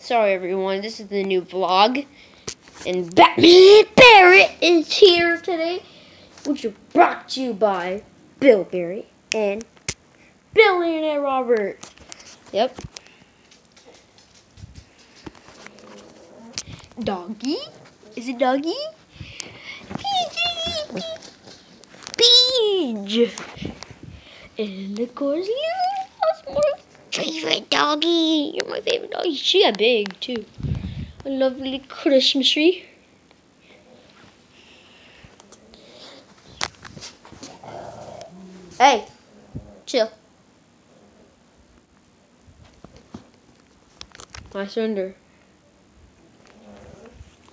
Sorry everyone, this is the new vlog. And Batman Barrett is here today. Which is brought to you by Bill Barrett and Billionaire Robert. Yep. Doggy? Is it doggy? Peach! And of course you, favorite doggy. You're my favorite doggy. She got big too. A lovely Christmas tree. Hey, chill. I surrender.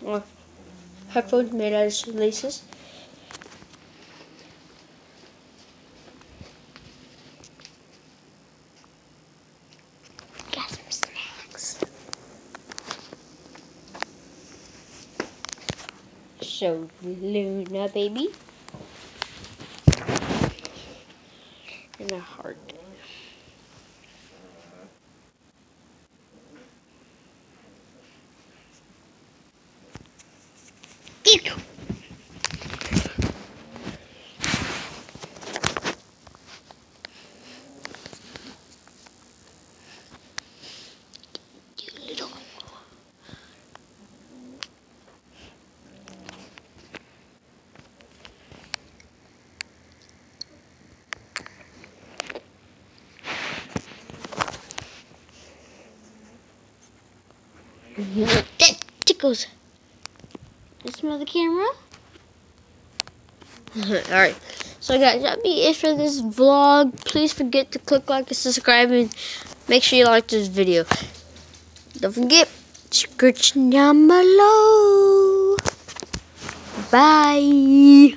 Oh, headphones made out of laces. So, Luna, baby. And a heart. Ew. That tickles. You smell the camera? Alright. So guys, that'll be it for this vlog. Please forget to click like and subscribe and make sure you like this video. Don't forget, description down below. Bye.